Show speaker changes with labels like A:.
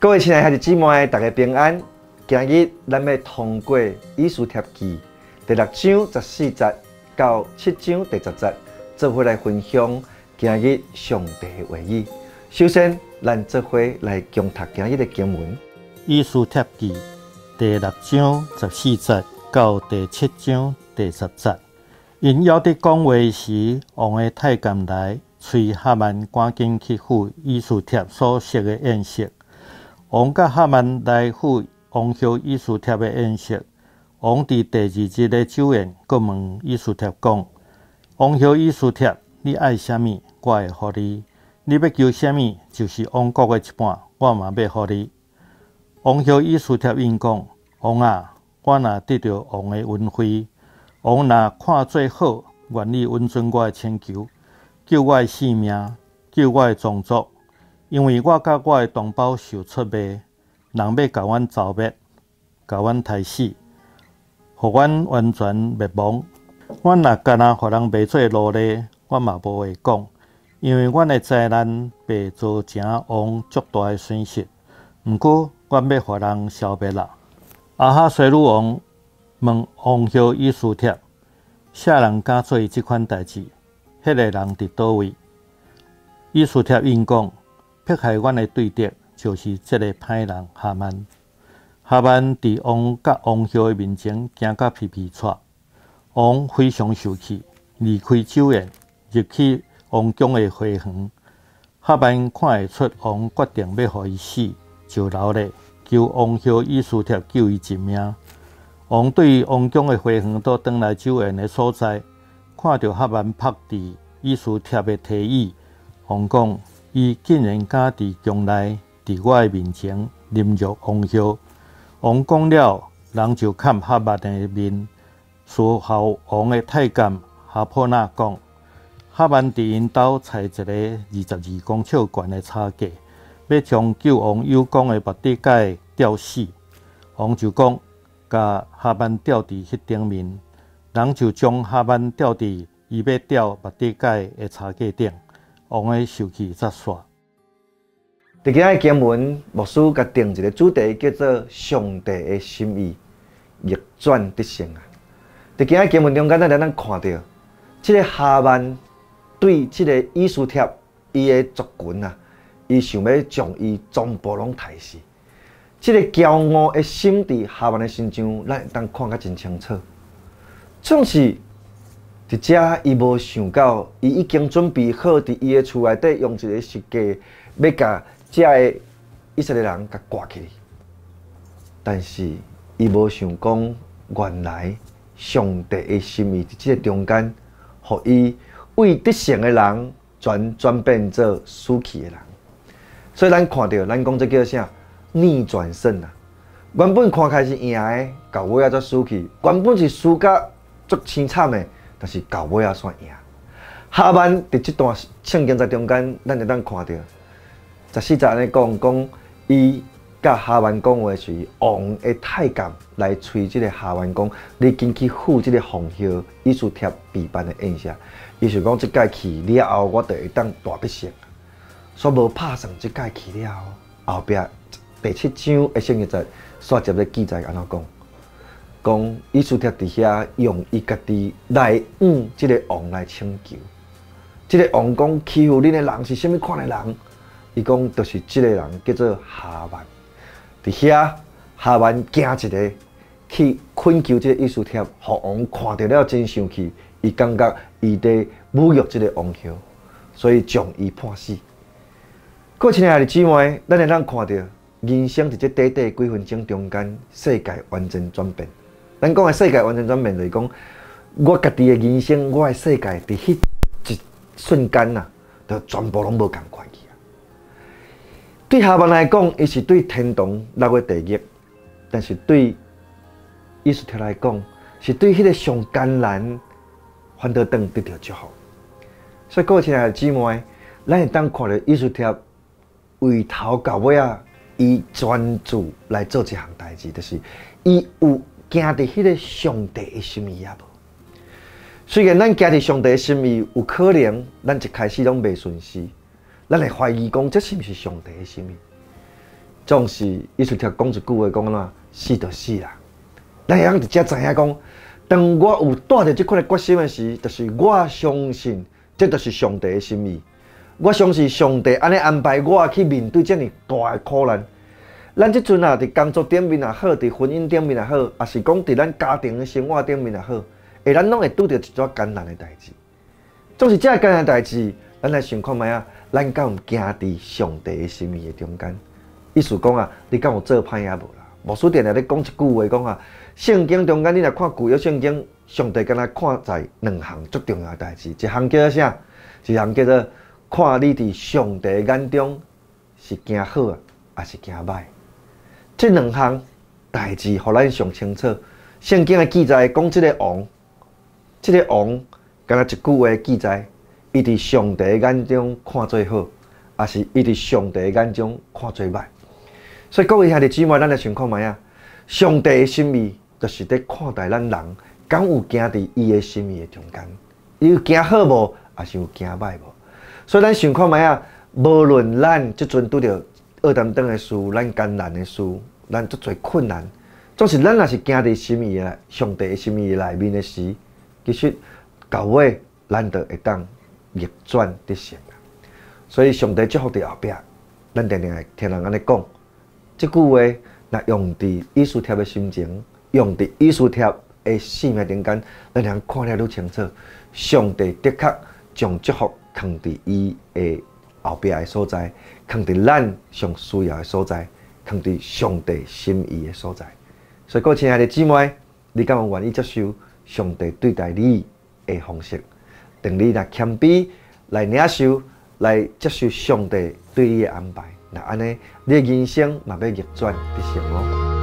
A: 各位亲爱的姊妹，大家平安。今日咱要通过《以书帖记》第六章十四节到七章第十节，做伙来分享今日上帝的话语。首先，咱做伙来共读今日的经文，《
B: 以书帖记》第六章十四节到第七章第十节。因要伫讲话时，王的太监来，催哈曼赶紧去赴以书帖所设的宴席。王甲哈曼来赴王后以书帖的宴席。王伫第二日的酒宴，阁问艺术帖讲：“王后以书帖，你爱啥物，我会互你；你要求啥物，就是王国的一半，我嘛要互你。”王后以书帖应讲：“王啊，我若得到王的恩惠，王若看最好，愿意温存我的请求，救我的性命，救我的宗族。”因为我甲我的同胞受出卖，人要甲阮造灭，甲阮杀死，互阮完全灭亡。阮若干若互人卖做奴隶，阮嘛无话讲。因为阮的灾难被造成王足大的损失。毋过，阮要互人消灭啦。阿哈水女王问王后以书帖：啥人敢做伊即款代志？迄个人伫倒位？以书帖应讲。迫害阮的对敌就是这个歹人哈曼。哈曼伫王甲王后的面前惊甲皮皮喘，王非常生气，离开酒宴，入去王宫的花园。哈曼看会出王决定要互伊死，就留咧求王后以书帖救伊一命。王对王宫的花园倒转来酒宴的所在，看到哈曼拍伫以书帖的提议，王讲。伊竟然敢伫宫内，伫我的面前凌辱王后。王讲了，人就看哈曼的面。事后，王的太监哈破纳讲，哈曼伫因兜采一个二十二公尺悬的差价，要将救王有功的目的盖吊死。王就讲，甲哈曼吊伫迄顶面，人就将哈曼吊伫伊要吊目的盖的差价顶。王的受气才煞。
A: 伫今日经文，牧师甲定一个主题，叫做“上帝的心意逆转得胜”啊！伫今日经文中间，咱咱看到，即个哈曼对即个以书帖伊的族群啊，伊想要将伊全部拢杀死。即个骄傲的心伫哈曼的心中，咱当看甲真清楚。总是。伫遮，伊无想到，伊已经准备好伫伊的厝内底用一个设计，要甲遮个以色列人甲挂起。但是，伊无想讲，原来上帝的心意伫即个中间，互伊为得胜的人转转变做输气的人。所以，咱看到，咱讲这叫啥？逆转胜啊！原本看开是赢的，到尾啊则输气。原本是输甲足凄惨的。但是到尾也算赢。哈曼伫即段圣经在中间，咱就当看到，十四节安尼讲讲，伊甲哈曼讲话是王的太监来催即个哈曼讲，你紧去赴即个红袖艺术贴备办的宴席。伊是讲即届去了后，我就会当大必胜。所以无拍算即届去了后，后壁第七章的圣经在煞接咧记载安怎讲。讲伊书帖伫遐用伊家己来嗯，即个王来请求。即个王讲欺负恁的人是甚物款的人？伊讲就是即个人叫做哈曼。伫遐哈曼惊一个去恳求即个伊书帖，互王看到了真生气。伊感觉伊伫侮辱即个王后，所以将伊判死。各位亲爱的姊妹，咱会当看到人生伫即短短几分钟中间，世界完全转变。咱讲的世界完全转变，就是讲我家己的人生，我的世界伫迄一瞬间呐，就全部拢无共款去啊。对下班来讲，伊是对天堂落个地狱；但是对艺术条来讲，是对迄个上艰难反倒等得到祝福。所以各位亲爱的姊妹，咱会当看到艺术条为头到尾啊，伊专注来做一项代志，就是伊有。行伫迄个上帝的心意啊无。虽然咱行伫上帝的心意，有可能咱一开始拢袂顺时，咱会怀疑讲这是毋是上帝的心意？总是伊就条讲一句话，讲呐死就死啦。咱会晓直接知影讲，当我有带着即款的决心的时，就是我相信，这就是上帝的心意。我相信上帝安尼安排我去面对这么大的苦难。咱即阵啊，伫工作顶面也好，伫婚姻顶面也好，也是讲伫咱家庭的生活顶面也好，会咱拢会拄着一撮艰难的代志。总是这艰难代志，咱来想看觅啊，咱敢有行伫上帝的心意的中间？意思讲啊，你敢有做歹啊无啦？牧师定定咧讲一句话，讲啊，圣经中间你来看旧约圣经，上帝敢若看在两项足重要的代志，一项叫做啥？一项叫做看你伫上帝眼中是行好啊，还是行歹？这两项代志，互咱上清楚。圣经的记载讲，即个王，即个王，敢若一句话记载，伊伫上帝眼中看最好，还是伊伫上帝眼中看最歹？所以各位兄弟姊妹，咱来想看觅啊，上帝的心意，就是伫看待咱人，敢有行伫伊的心意的中间，伊有行好无，还是有行歹无？所以咱想看觅啊，无论咱即阵拄着。二担当的事，咱艰难的事，咱足侪困难，总是咱若是行伫心意的上帝的心意内面的时，其实到尾咱都会当逆转得胜！所以上帝祝福伫后壁，咱定定会听人安尼讲，即句话若用伫艺术贴的心情，用伫艺术贴的性命中间，咱通看了愈清楚，上帝的确将祝福藏伫伊的。后壁的所在，放伫咱上需要的所在，放伫上帝心意的所在。所以，各位亲爱的姊妹，你敢有愿意接受上帝对待你的方式？等你若谦卑来领受，来接受上帝对你的安排，那安尼，你的人生嘛要逆转得成哦。